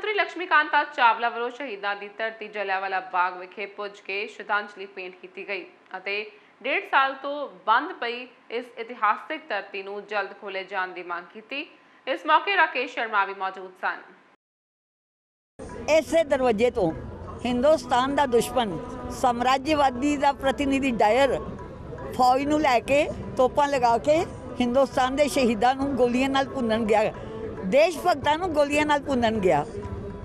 ਮੰਤਰੀ ਲక్ష్ਮੀਕਾਂਤਾ ਚਾਵਲਾ ਵੱਲੋਂ ਸ਼ਹੀਦਾਂ ਦੀ ਧਰਤੀ ਜਲਿਆਂਵਾਲਾ ਬਾਗ ਵਿਖੇ ਪੁੱਜ ਕੇ ਸ਼ਰਧਾਂਜਲੀ ਭੇਂਟ ਕੀਤੀ ਗਈ ਅਤੇ ਡੇਢ ਸਾਲ ਤੋਂ ਬੰਦ ਪਈ ਇਸ ਇਤਿਹਾਸਕ ਧਰਤੀ ਨੂੰ ਜਲਦ ਖੋਲੇ ਜਾਣ ਦੀ ਮੰਗ ਕੀਤੀ। ਇਸ ਮੌਕੇ ਰਾਕੇਸ਼ ਸ਼ਰਮਾ ਵੀ ਮੌਜੂਦ ਸਨ। ਇਸੇ ਦਰਵਾਜ਼ੇ ਤੋਂ ਹਿੰਦੁਸਤਾਨ ਦਾ ਦੁਸ਼ਮਣ ਸਾਮਰਾਜ්ਯਵਾਦੀ ਦਾ ਪ੍ਰਤੀਨਿਧੀ ਡਾਇਰ ਫੌਜ ਨੂੰ ਲੈ ਕੇ ਤੋਪਾਂ ਲਗਾ ਕੇ ਹਿੰਦੁਸਤਾਨ ਦੇ ਸ਼ਹੀਦਾਂ ਨੂੰ ਗੋਲੀਆਂ ਨਾਲ ਭੁੰਨਣ ਗਿਆ ਦੇਸ਼ ਭਗਤਾਂ ਨੂੰ ਗੋਲੀਆਂ ਨਾਲ ਭੁੰਨਣ ਗਿਆ।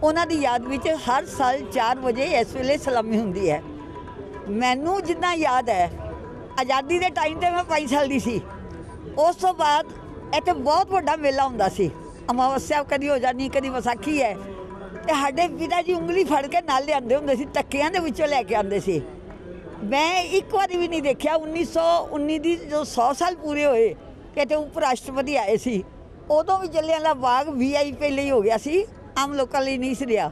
ਉਹਨਾਂ ਦੀ ਯਾਦ ਵਿੱਚ ਹਰ ਸਾਲ 4 ਵਜੇ ਇਸ ਵੇਲੇ ਸਲਾਮੀ ਹੁੰਦੀ ਹੈ। ਮੈਨੂੰ ਜਿੰਨਾ ਯਾਦ ਹੈ, ਆਜ਼ਾਦੀ ਦੇ ਟਾਈਮ ਤੇ ਮੈਂ 5 ਸਾਲ ਦੀ ਸੀ। ਉਸ ਤੋਂ ਬਾਅਦ ਇੱਥੇ ਬਹੁਤ ਵੱਡਾ ਮੇਲਾ ਹੁੰਦਾ ਸੀ। ਅਮਾਵਸਿਆ ਕਦੀ ਹੋ ਜਾਣੀ ਕਦੀ ਵਿਸਾਖੀ ਹੈ। ਤੇ ਸਾਡੇ ਪਿਤਾ ਜੀ ਉਂਗਲੀ ਫੜ ਕੇ ਨਾਲ ਲਿਆਂਦੇ ਹੁੰਦੇ ਸੀ ਤੱਕਿਆਂ ਦੇ ਵਿੱਚੋਂ ਲੈ ਕੇ ਆਉਂਦੇ ਸੀ। ਮੈਂ ਇੱਕ ਵਾਰੀ ਵੀ ਨਹੀਂ ਦੇਖਿਆ 1919 ਦੀ ਜੋ 100 ਸਾਲ ਪੂਰੇ ਹੋਏ ਤੇ ਤੇ ਉਪ ਰਾਸ਼ਟਰਪਤੀ ਆਏ ਸੀ। ਉਦੋਂ ਵੀ ਜਲਿਆਂਵਾਲਾ ਬਾਗ ਵੀਆਈਪੀ ਲਈ ਹੋ ਗਿਆ ਸੀ। ਆਮ ਲੋਕਾਂ ਲਈ ਨਹੀਂ ਸੀ ਰਿਹਾ।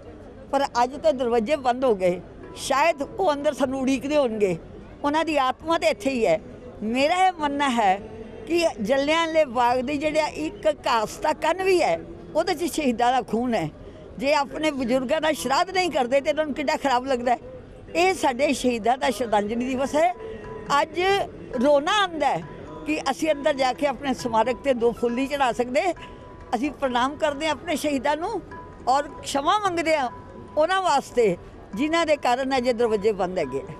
ਪਰ ਅੱਜ ਤਾਂ ਦਰਵਾਜ਼ੇ ਬੰਦ ਹੋ ਗਏ। ਸ਼ਾਇਦ ਉਹ ਅੰਦਰ ਸਾਨੂੰ ਉਡੀਕਦੇ ਹੋਣਗੇ। ਉਹਨਾਂ ਦੀ ਆਤਮਾ ਤੇ ਇੱਥੇ ਹੀ ਹੈ। ਮੇਰਾ ਇਹ ਮੰਨਣਾ ਹੈ ਕਿ ਜਲਿਆਂਵਾਲੇ ਬਾਗ ਦੀ ਜਿਹੜਾ ਇੱਕ ਘਾਸ ਦਾ ਕੰਨ ਵੀ ਹੈ, ਉਹਦੇ 'ਚ ਸ਼ਹੀਦਾਂ ਦਾ ਖੂਨ ਹੈ। ਜੇ ਆਪਣੇ ਬਜ਼ੁਰਗਾਂ ਦਾ ਸ਼ਰਾਧ ਨਹੀਂ ਕਰਦੇ ਤੇ ਉਹਨਾਂ ਨੂੰ ਕਿੰਨਾ ਖਰਾਬ ਲੱਗਦਾ ਇਹ ਸਾਡੇ ਸ਼ਹੀਦਾਂ ਦਾ ਸ਼ਰਧਾਂਜਲੀ ਦਿਵਸ ਹੈ। ਅੱਜ ਰੋਣਾ ਆਉਂਦਾ ਕਿ ਅਸੀਂ ਅੰਦਰ ਜਾ ਕੇ ਆਪਣੇ ਸਮਾਰਕ ਤੇ ਦੋ ਫੁੱਲੀ ਨਹੀਂ ਚੜਾ ਸਕਦੇ। ਅਸੀਂ ਪ੍ਰਣਾਮ ਕਰਦੇ ਆਪਣੇ ਸ਼ਹੀਦਾਂ ਨੂੰ। ਔਰ ਖਿਮਾ ਮੰਗਦੇ ਹਾਂ ਉਹਨਾਂ ਵਾਸਤੇ ਜਿਨ੍ਹਾਂ ਦੇ ਕਾਰਨ ਅਜੇ ਦਰਵਾਜ਼ੇ ਬੰਦ ਹੈਗੇ ਹੈ